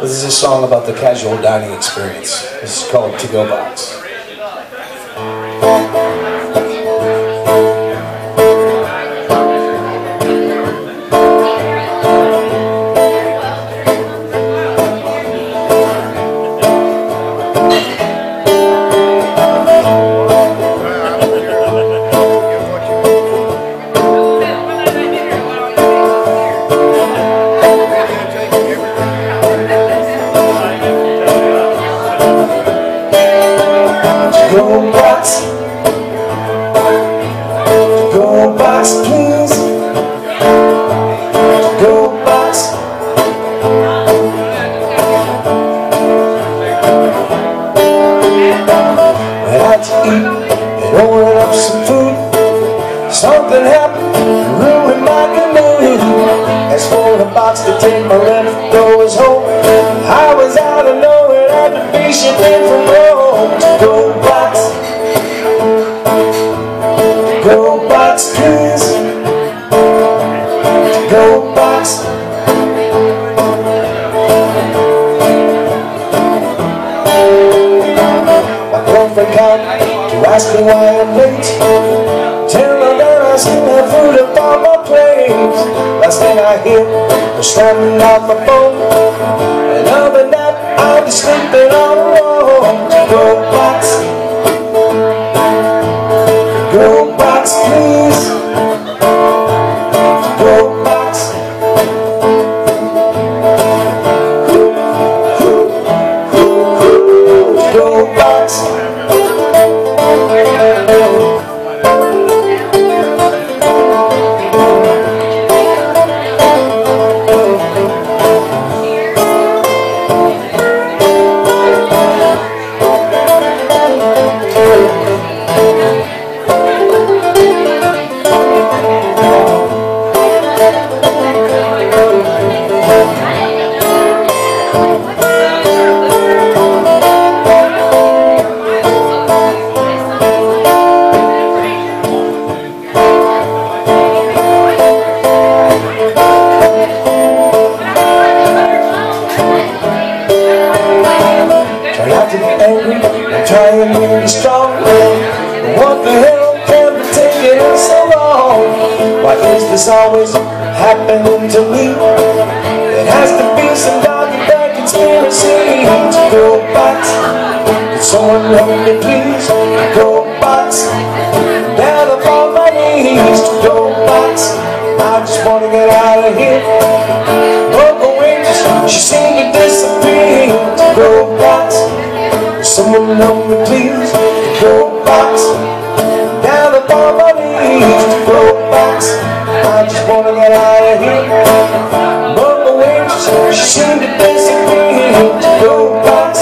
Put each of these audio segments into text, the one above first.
This is a song about the casual dining experience. This is called To Go Box. Go box Go box please. Go box Went out to eat and ordered up some food. Something happened, ruined my mood As for the box to take my leftovers home. I was Called to ask me why I'm late Tell her that I still have food upon my plate Last thing I hear was slamming on my phone. And other I'll be sleeping all and try and be strong But What the hell can be taking so long? Why is this always happening to me? It has to be some and bad conspiracy go box Can someone help me please? Go box Down upon my knees To go box I just wanna get out of here Me please Go box. Down upon my knees Go box. I just wanna get out of here. But the She seemed to disappear Go box.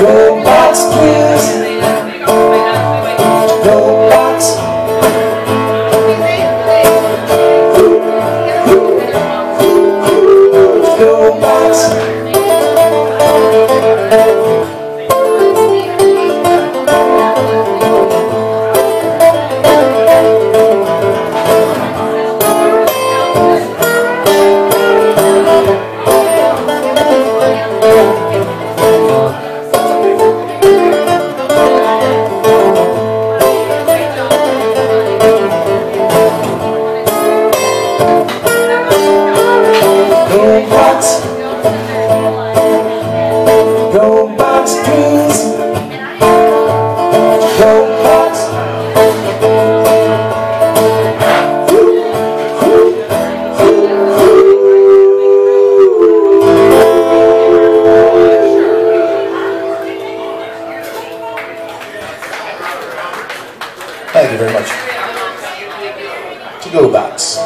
Go box please. Go box To go box.